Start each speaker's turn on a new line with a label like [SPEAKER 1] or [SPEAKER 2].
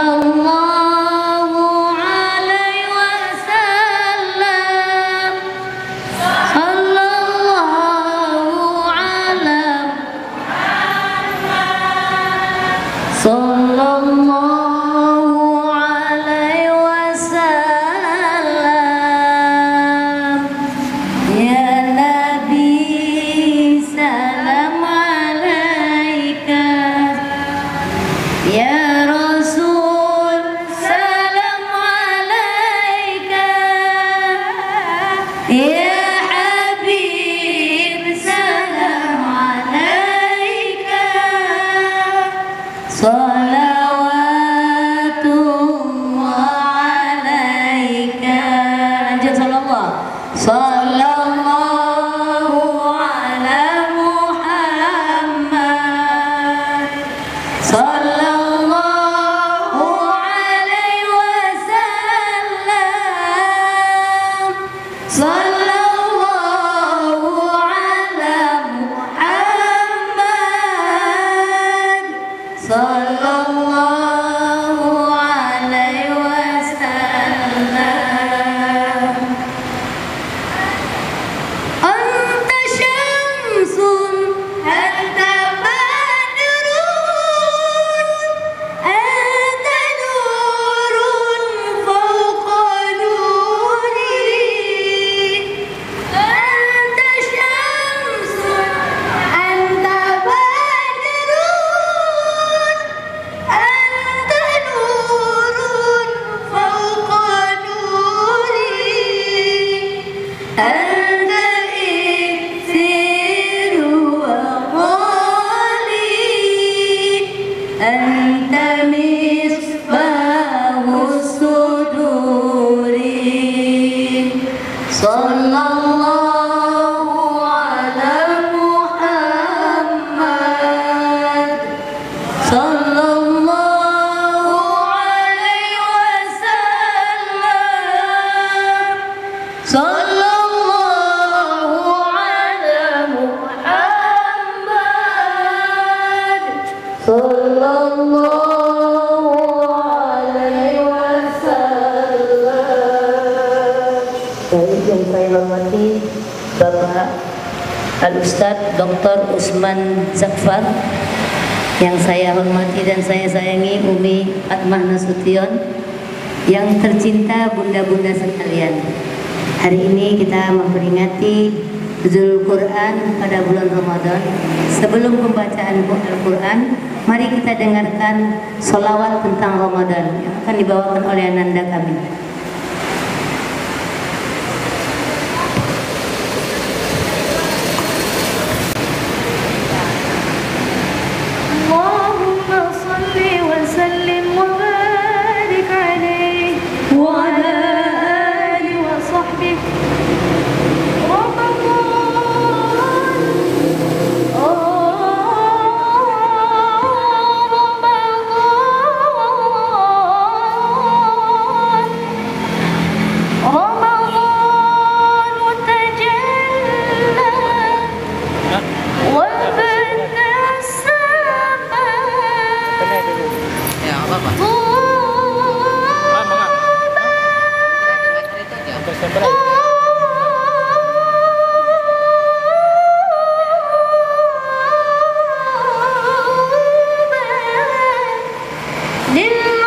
[SPEAKER 1] الله Sir. أنت مصباح الصدور. Al-Ustadz Dr. Usman Zakfar yang saya hormati dan saya sayangi Umi Atmah Nasution yang tercinta bunda-bunda sekalian hari ini kita memperingati Nuzul Quran pada bulan Ramadan sebelum pembacaan Al-Quran mari kita dengarkan solawat tentang Ramadan yang akan dibawakan oleh Ananda kami mama. Mama kan? Untuk sebelah. Then